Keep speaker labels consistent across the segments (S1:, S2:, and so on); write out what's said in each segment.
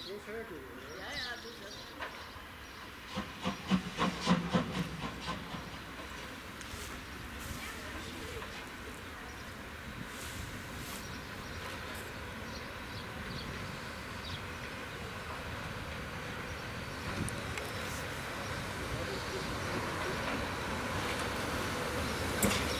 S1: Bosert, ja, ja, bosert. Thank you.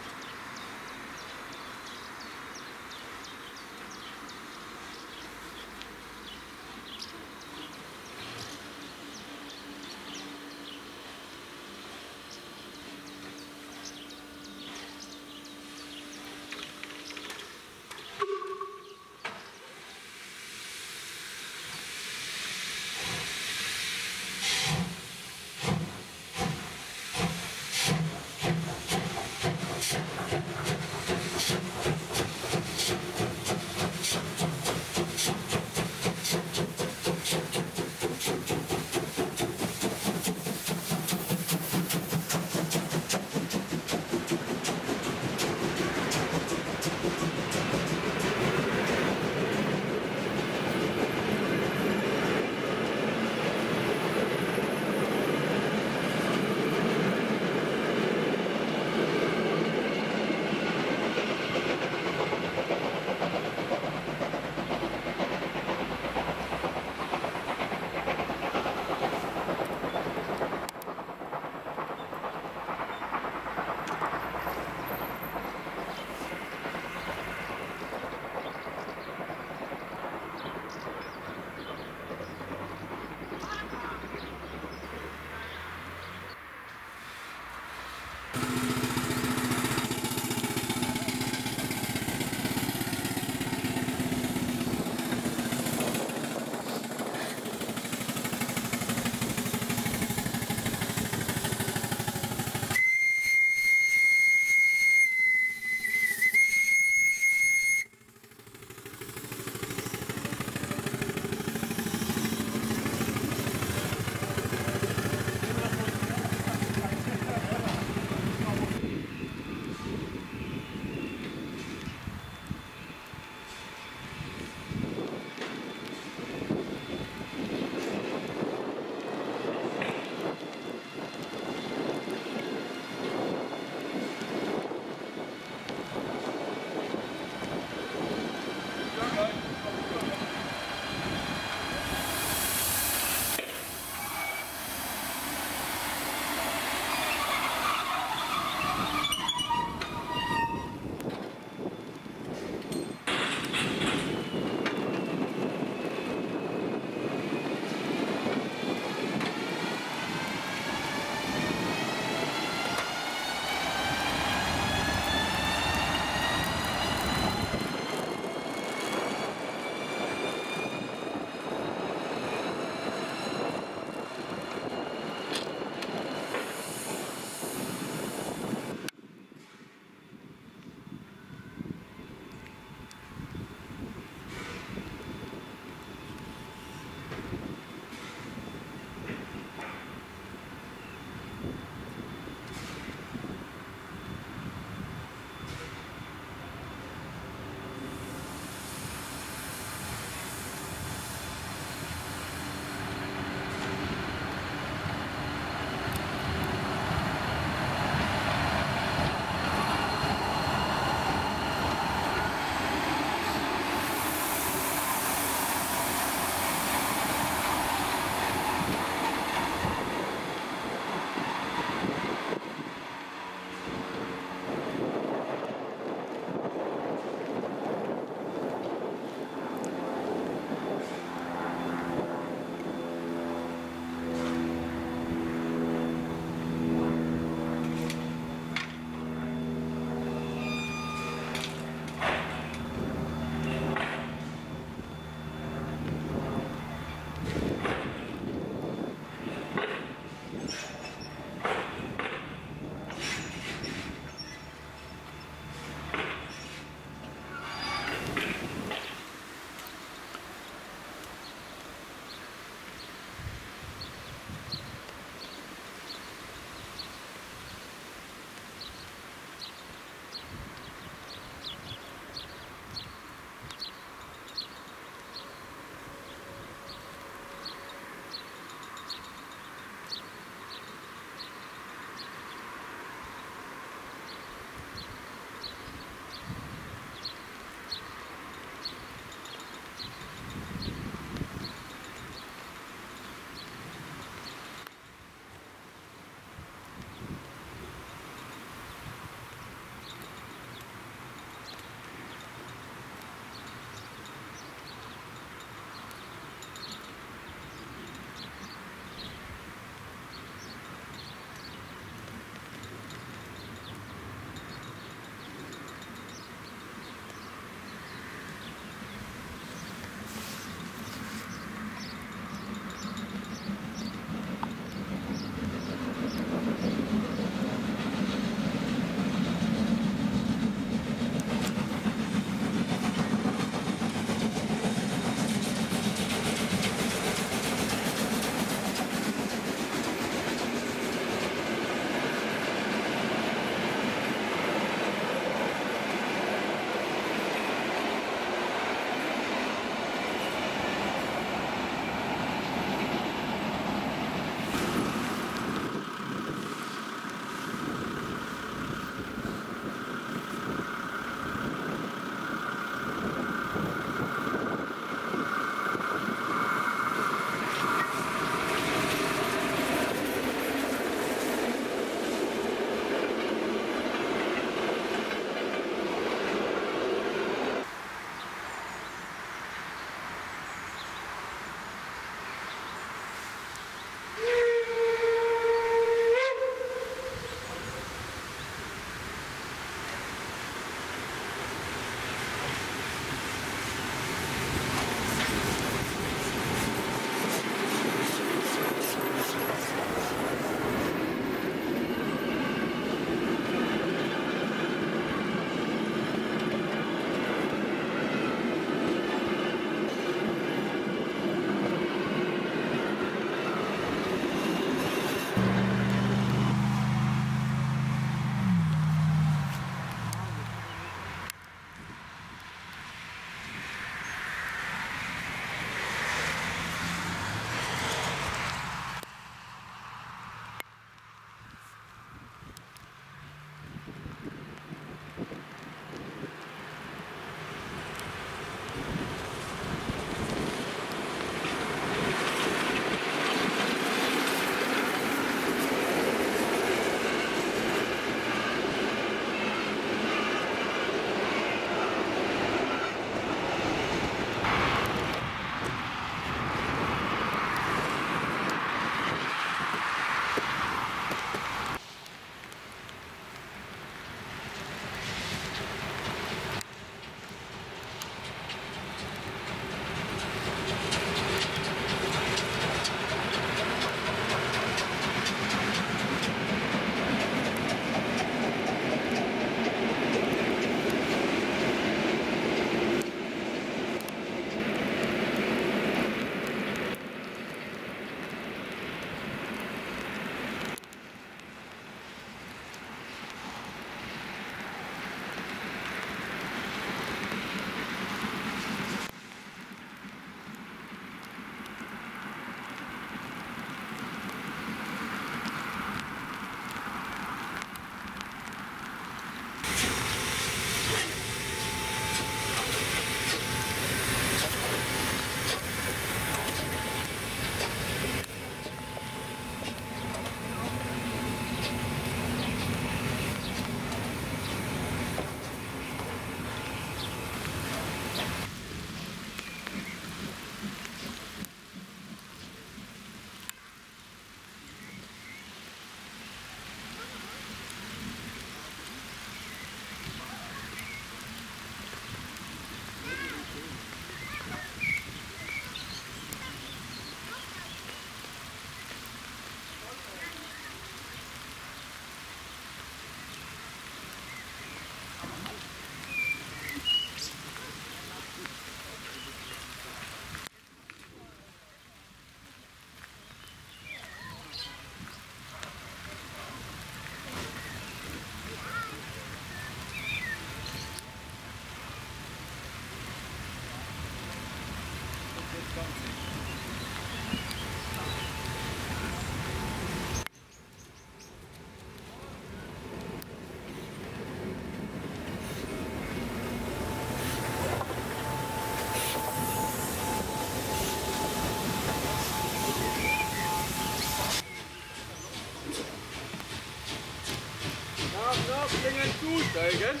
S1: aufspringen, zusteigen.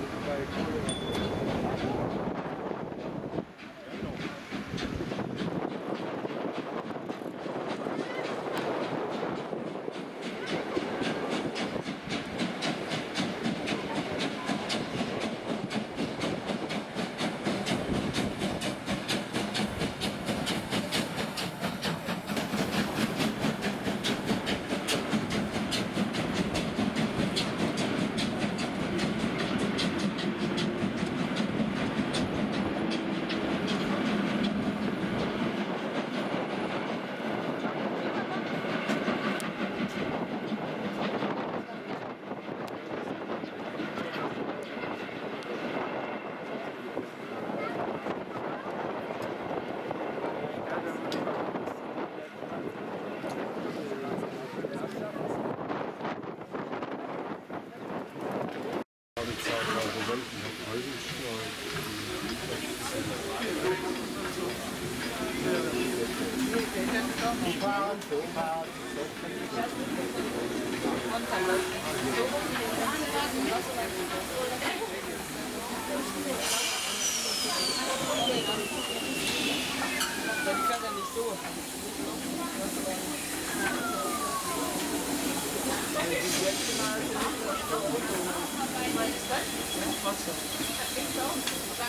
S1: Thank you. situação. Então, tá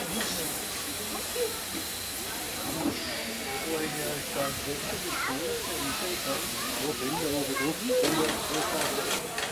S1: Thank you.